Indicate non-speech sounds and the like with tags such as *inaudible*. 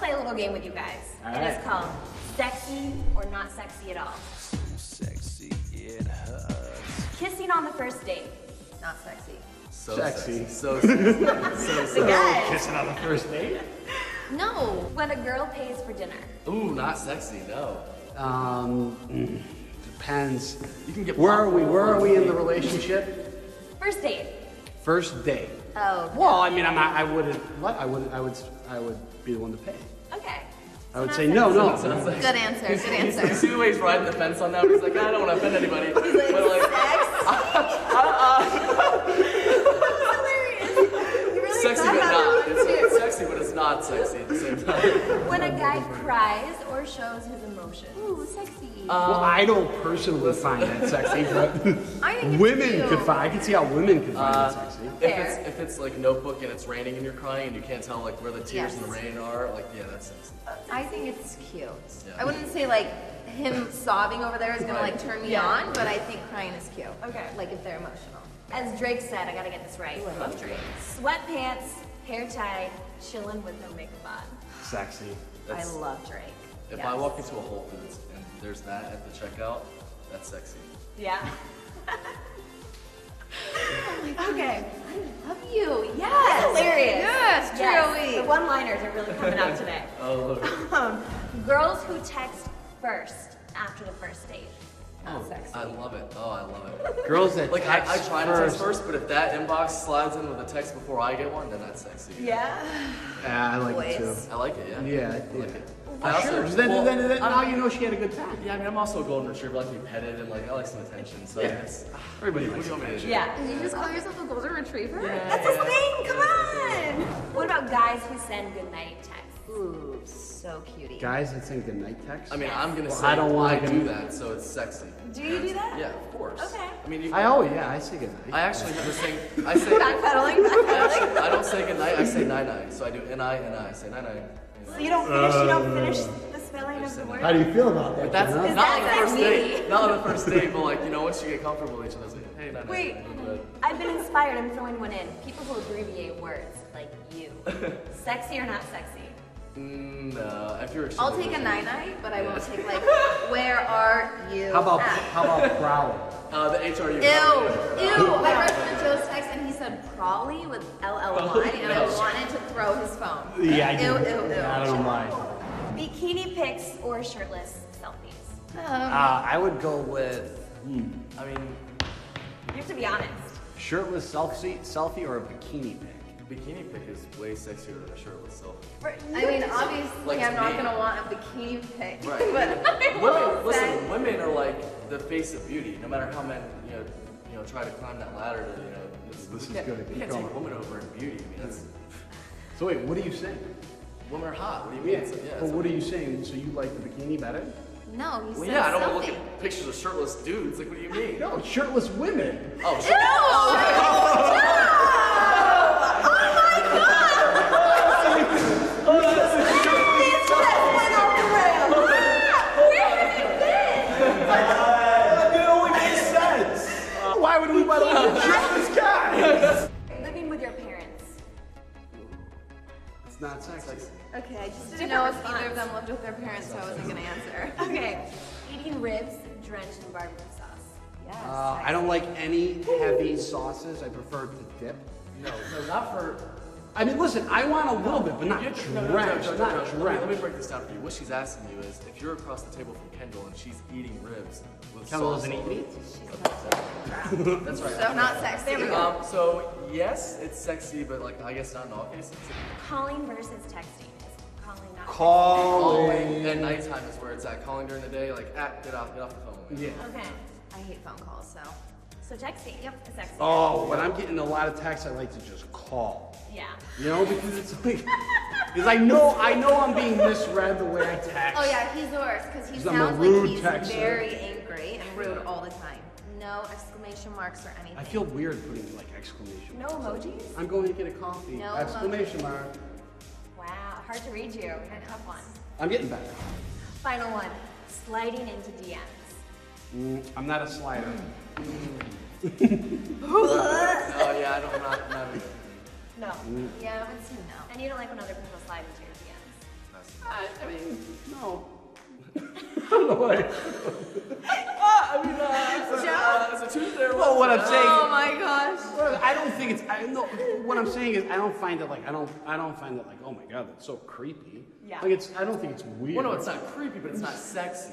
play a little game with you guys. All it is right. called Sexy or Not Sexy at All. So Sexy, it hurts. Kissing on the first date. Not sexy. So Sexy. sexy. So sexy. *laughs* so sexy. Guys, Kissing on the first date? No. when a girl pays for dinner. Ooh, not sexy. No. Um, mm, depends. You can get Where are we? Where are we in the relationship? First date. First date. Oh. Well, I mean, I'm not, I wouldn't. What? I would. I would. I would be the one to pay. Okay. I would say no, no. Sounds like. Good answer. Good *laughs* You answer. see the way he's riding the fence on that? He's like, I don't want to offend anybody. but like, You *laughs* really sexy thought but about not. that It's, one, it's sexy, but it's not sexy at the same time. When a guy cries or shows his emotion. Ooh, sexy. well, I don't personally find that sexy, but *laughs* I think women cute. could find. I can see how women could find Uh, it sexy. If Fair. it's if it's like notebook and it's raining and you're crying and you can't tell like where the tears in the rain are, like yeah, that's sexy. I think it's cute. Yeah. I wouldn't say like him sobbing over there is gonna Right. like turn me Yeah. on, but I think crying is cute. Okay. Like if they're emotional. As Drake said, I gotta get this right. Ooh, I love Drake. Sweatpants, hair tied, chilling with no makeup on. Sexy. That's- I love Drake. If Yes. I walk into a Whole Foods and there's that at the checkout, that's sexy. Yeah. *laughs* *laughs* okay. I love you. Yes. Hilarious. Yes, Yes. The one-liners are really coming out *laughs* today. Oh look. Um, girls who text first after the first date. Oh, Not sexy. I love it. Oh, I love it. *laughs* Girls that Like I, I text try to first. text first, but if that inbox slides in with a text before I get one, then that's sexy. Yeah. Yeah, I like it Boys. too. I like it. Yeah. Yeah, I yeah. like it. Oh, I also, sure. Then, well, then, then, I'm- now you know she had a good time. Yeah, I mean, I'm also a golden retriever. I like to be petted and like I like some attention. So Yeah. it's, Everybody what likes do you want me to do? Yeah. Did you just call yourself a golden retriever? That's his thing. Come on. What about guys who send goodnight texts? Ooh, so cutie. Guys that send goodnight text. I mean, I'm gonna Well, say I don't wanna do do- that, so it's sexy. Do you do that? Yeah, of course. Okay. I mean, you, I always, yeah, I say goodnight. I actually have this thing. I say. Backpedaling, backpedaling. actually- I don't say goodnight. I say night night. So I do n i n i. I say night night. So you don't finish. You don't finish uh, the spelling of the word. How do you feel about that? But that's Jenna? Not that on the first sexy? date. Not on the first date, but like you know, once you get comfortable with each other, it's like, hey, night night. Wait. I've been inspired. I'm throwing one in. People who abbreviate words like you. *laughs* Sexy or not sexy? Mm, no, if you're. I'll take a busy. nine night, but I won't take like, *laughs* where are you? How about at? how about prowl? *laughs* Uh, the HRU. Ew, ew. I read one of Joe's text and he said Prawley with L L Y, and I *laughs* wanted to throw his phone. Yeah, I do. Ew, ew, ew. I don't know why. Bikini pics or shirtless selfies? Um, Uh, I would go with hmm, I mean, You have to be honest. shirtless selfie, selfie or a bikini pic. Bikini pic is way sexier than a shirtless selfie. For- I mean, obviously, Like I'm not me. gonna want a bikini pic, Right. *laughs* but Women, listen, say- women are like the face of beauty. No matter how men, you know, you know, try to climb that ladder to, you know, this, This is you can't- gonna You can't take a woman over in beauty. I mean, that's *laughs* So wait, what are you saying? women are hot. What do you mean? Yeah. It's- yeah, But it's- what are you saying? So you like the bikini better? no, he Well, said yeah, I don't want to selfie. look at pictures of shirtless dudes. Like, what do you mean? No, shirtless women. Oh, Ew! shit. It's not sexy. Okay, I just didn't know if response. either of them lived with their parents, so I wasn't gonna answer. *laughs* Okay. Eating ribs drenched in barbecue sauce. Yes. Uh, I don't like any heavy sauces. I prefer to dip. No, no, not for. I mean, listen, I want a little bit, but not You- no, no, no, drenched, no, no, not no, Let me, let me break this down for you. What she's asking you is, if you're across the table from Kendall and she's eating ribs with Kendall sauce doesn't eat meat? *laughs* That's right. So not sexy. There we go. Um, so yes, it's sexy, but like I guess not in all cases. Calling versus texting. Is calling not Calling at nighttime is where it's at. Calling during the day, like, ah, get off, get off the phone. Yeah. Okay. I hate phone calls, so. So texting. Yep. Is sexy. Oh, when I'm getting a lot of texts, I like to just call. Yeah. You know, because it's like, because I know, I know I'm being misread the way I text. Oh yeah, he's the worst because he sounds like he's texter. very angry and rude all the time. No exclamation marks or anything. I feel weird putting like exclamation. No emojis. I'm going to get a coffee. No exclamation mark. Wow. Hard to read you. You're a tough one. I'm getting better. Final one. Sliding into DMs. Mm, I'm not a slider. *laughs* Oh yeah, I don't, I'm not, I'm not no. Mm. Yeah, I would say no. And you don't like when other people slide into your DMs. Uh, I mean, no. *laughs* like, *laughs* uh, I mean, uh, as a, uh, as a Tuesday. Well, what I'm saying. Uh, oh my gosh. I don't think it's. I no, What I'm saying is, I don't find it like. I don't. I don't find it like. Oh my god, that's so creepy. Yeah. Like it's. I don't think it's weird. Well, no, it's not creepy, but it's not sexy.